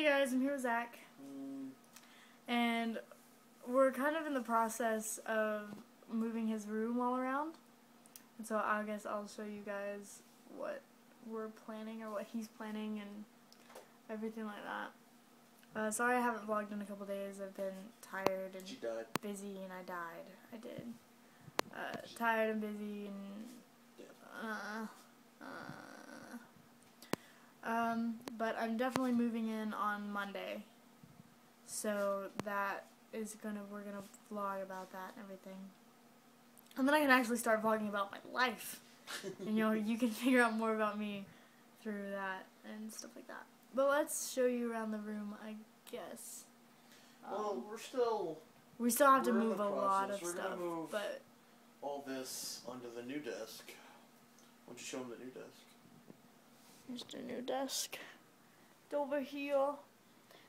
Hey guys, I'm here with Zak, and we're kind of in the process of moving his room all around. And so I guess I'll show you guys what we're planning or what he's planning and everything like that. Uh, sorry I haven't vlogged in a couple days. I've been tired and busy and I died. I did. Uh, tired and busy and uh, uh, um, but I'm definitely moving in on Monday, so that is gonna we're gonna vlog about that and everything, and then I can actually start vlogging about my life, and you know you can figure out more about me through that and stuff like that. But let's show you around the room, I guess. Um, well, we're still we still have to move a lot of We're stuff, move- but all this onto the new desk. Why don't you show them the new desk? Here's the new desk. Over here.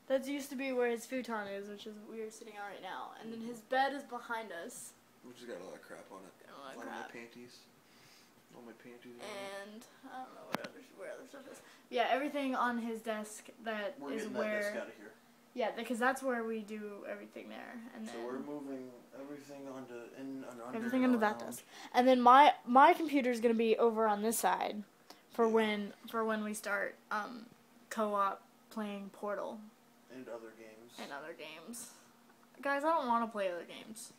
That used to be where his futon is, which is where we're sitting on right now. And then his bed is behind us. We just got a lot of crap on it. Got a lot of All crap. my panties. All my panties. And I don't know where other where other stuff is. Yeah, everything on his desk that We're is where. that desk out of here. Yeah, because that's where we do everything there, and So we're moving everything onto in and under. everything under that desk. And then my my computer is gonna be over on this side, for when for when we start um, co-op playing Portal. and other games. and other games. Guys, I don't want to play other games.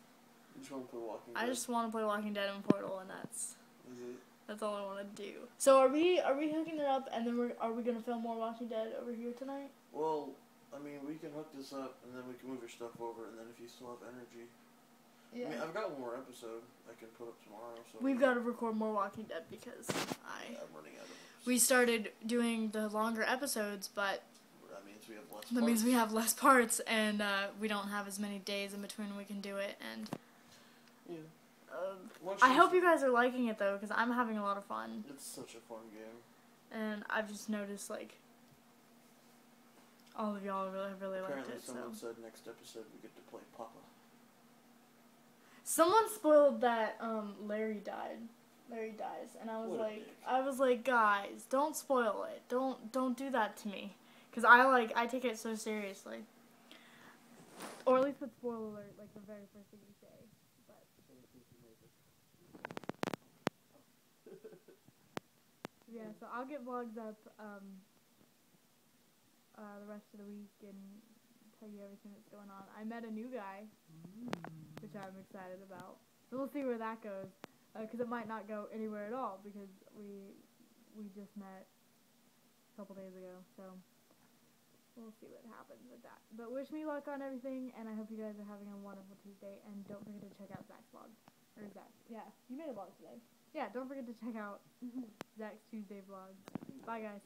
You just want to play Walking I just want to play Walking Dead and Portal, and that's Is it? that's all I want to do. So are we are we hooking it up, and then we're are we gonna film more Walking Dead over here tonight? Well, I mean, we can hook this up, and then we can move your stuff over, and then if you still have energy, I mean, I've got one more episode I can put up tomorrow. So We've got to record more Walking Dead because I Yeah, I'm running out of. we started doing the longer episodes, but That means we have less. that means we parts. have less parts, and uh, we don't have as many days in between we can do it. And Yeah. um, I hope you guys are liking it though, because I'm having a lot of fun. It's such a fun game. and I've just noticed like all of y'all really really liked Apparently, it. So someone said next episode we get to play Papa. Someone spoiled that um, Larry died. Larry dies, and I was What like. I was like, guys, don't spoil it. Don't don't do that to me, because I like I take it so seriously. Or at least put spoiler alert like the very first thing you say. But yeah, so I'll get vlogs up um, uh, the rest of the week and tell you everything that's going on. I met a new guy, which I'm excited about. So we'll see where that goes, uh, because it might not go anywhere at all because we we just met a couple days ago. So we'll see what happens with that. But wish me luck on everything, and I hope you guys are having a wonderful Tuesday. And don't forget to check out Zak's vlog. Or Zak, yeah, you made a vlog today. Yeah, don't forget to check out Zak's Tuesday vlog. Bye, guys.